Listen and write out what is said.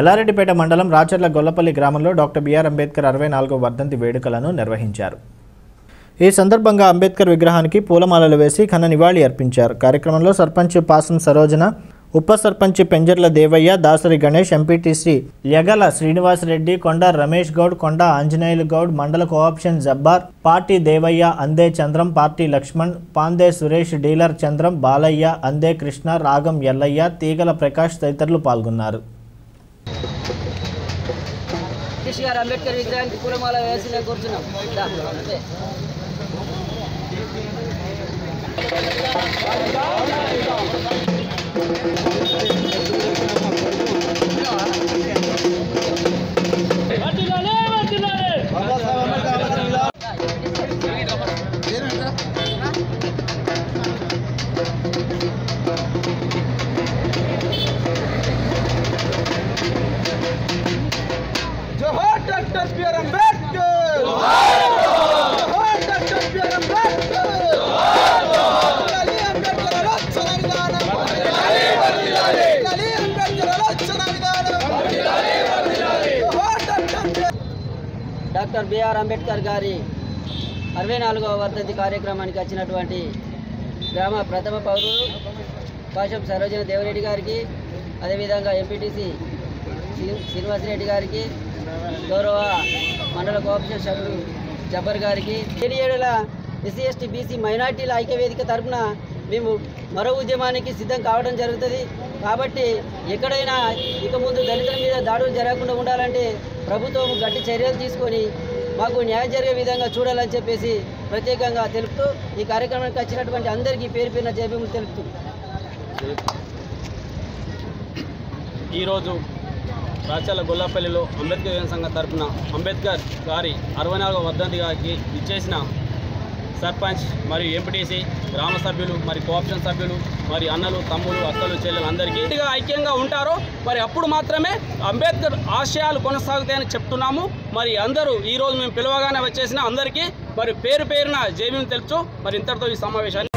ఎల్లారెడ్డిపేట మండలం రాచర్ల గొల్లపల్లి గ్రామంలో doctor BR Ambedkar అరవై నాలుగో వర్ధంతి వేడుకలను నిర్వహించారు. ఈ సందర్భంగా అంబేద్కర్ విగ్రహానికి పూలమాలలు వేసి ఘన నివాళి అర్పించారు. కార్యక్రమంలో సర్పంచ్ పాసం సరోజన ఉప సర్పంచ్ పెంజర్ల దేవయ్య దాసరి గణేష్ ఎంపీటీసీ యగల శ్రీనివాసరెడ్డి కొండ రమేష్ గౌడ్ కొండ ఆంజనేయులు గౌడ్ మండల cooption Jabbar party Devaiah Ande Chandram party Laxman Pande Suresh dealer Chandram Balaiah Ande Krishna రాగం ఎల్లయ్య తీగల ప్రకాష్ తదితరులు పాల్గొన్నారు. కేసీఆర్ అంబేద్కర్ విగ్రహానికి పూలమాల వేసిన కూర్చున్నాం అంతే బాబాసాహెబ్ అంబేద్కర్ డాక్టర్ బిఆర్ అంబేద్కర్ గారి అరవై నాలుగవ వర్ధంతి కార్యక్రమానికి వచ్చినటువంటి గ్రామ ప్రథమ పౌరులు పాశం సరోజన దేవరెడ్డి గారికి అదేవిధంగా ఎంపీటీసీ శ్రీనివాసరెడ్డి గారికి గౌరవ మండల కోఆపరేషన్ సభ్యులు జబ్బర్ గారికి. ఏడు ఏడుల ఎస్సీ ఎస్టీ బీసీ మైనార్టీల ఐక్యవేదిక తరఫున మేము మరో ఉద్యమానికి సిద్ధం కావడం జరుగుతుంది. కాబట్టి ఎక్కడైనా ఇక ముందు దళితుల మీద దాడులు జరగకుండా ఉండాలంటే ప్రభుత్వం గట్టి చర్యలు తీసుకొని మాకు న్యాయం జరిగే విధంగా చూడాలని చెప్పేసి ప్రత్యేకంగా తెలుపుతూ ఈ కార్యక్రమానికి వచ్చినటువంటి అందరికీ పేరు పేరున జయభీములు తెలుపుతూ. ఈరోజు రాచాల గొల్లాపల్లిలో అంబేద్కర్ యువన సంఘం తరఫున అంబేద్కర్ గారి అరవై నాలుగవ వర్ధంతి గారికి ఇచ్చేసిన సర్పంచ్ మరియు ఎంపీటీసీ గ్రామ సభ్యులు మరి కోఆప్షన్ సభ్యులు మరి అన్నలు తమ్ములు అక్కలు చెల్లెలు అందరికీ ఇదిగా ఐక్యంగా ఉంటారో మరి అప్పుడు మాత్రమే అంబేద్కర్ ఆశయాలు కొనసాగుతాయని చెప్తున్నాము. మరి అందరూ ఈరోజు మేము పిలవగానే వచ్చేసిన అందరికీ మరి పేరు పేరున జేబీని తెలుపుతూ మరి ఇంతటితో ఈ సమావేశాన్ని